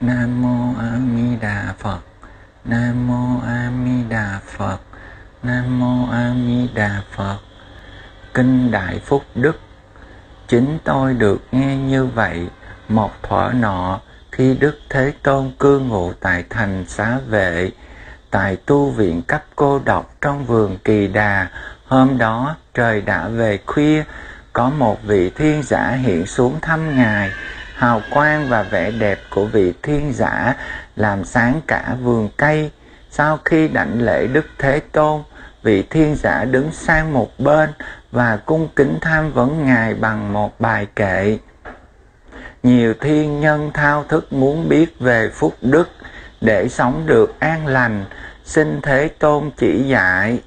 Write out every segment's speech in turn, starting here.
Nam mô A Di Đà Phật. Nam mô A Di Đà Phật. Nam mô A Di Đà Phật. Kinh Đại Phúc Đức. Chính tôi được nghe như vậy, một thuở nọ, khi Đức Thế Tôn cư ngụ tại thành xá vệ, tại tu viện cấp cô độc trong vườn kỳ đà, hôm đó trời đã về khuya, có một vị thiên giả hiện xuống thăm ngài hào quang và vẻ đẹp của vị thiên giả làm sáng cả vườn cây. Sau khi đảnh lễ đức thế tôn, vị thiên giả đứng sang một bên và cung kính tham vấn ngài bằng một bài kệ. Nhiều thiên nhân thao thức muốn biết về phúc đức để sống được an lành, xin thế tôn chỉ dạy.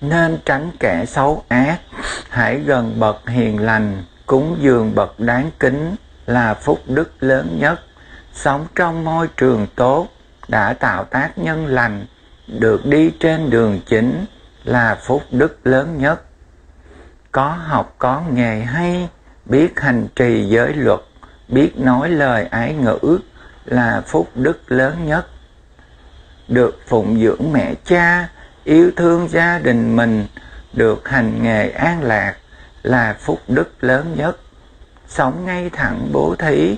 Nên tránh kẻ xấu ác hãy gần bậc hiền lành, cúng dường bậc đáng kính, là phúc đức lớn nhất. Sống trong môi trường tốt, đã tạo tác nhân lành, được đi trên đường chính, là phúc đức lớn nhất. Có học có nghề hay, biết hành trì giới luật, biết nói lời ái ngữ, là phúc đức lớn nhất. Được phụng dưỡng mẹ cha, yêu thương gia đình mình được hành nghề an lạc là phúc đức lớn nhất. Sống ngay thẳng bố thí,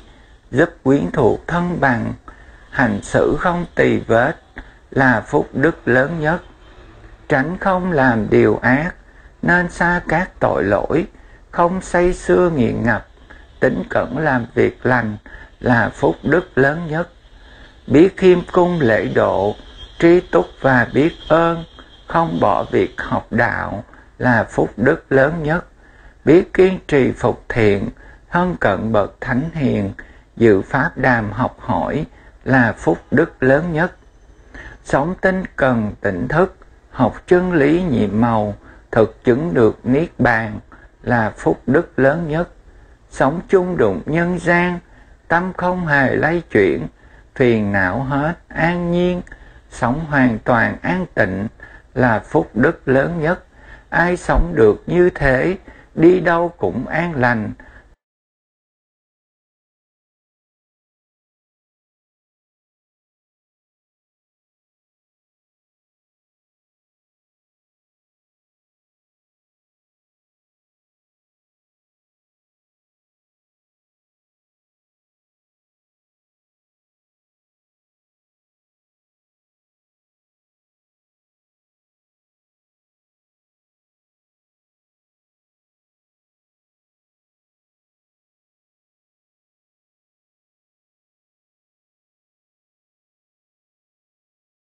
giúp quyến thuộc thân bằng. Hành xử không tỳ vết là phúc đức lớn nhất. Tránh không làm điều ác, nên xa các tội lỗi. Không say xưa nghiện ngập, tính cẩn làm việc lành là phúc đức lớn nhất. Biết khiêm cung lễ độ trí túc và biết ơn không bỏ việc học đạo là phúc đức lớn nhất. Biết kiên trì phục thiện, thân cận bậc thánh hiền, dự pháp đàm học hỏi là phúc đức lớn nhất. Sống tinh cần tỉnh thức, học chân lý nhiệm màu, thực chứng được niết bàn là phúc đức lớn nhất. Sống chung đụng nhân gian, tâm không hề lay chuyển, phiền não hết an nhiên, sống hoàn toàn an tịnh là phúc đức lớn nhất. Ai sống được như thế, đi đâu cũng an lành.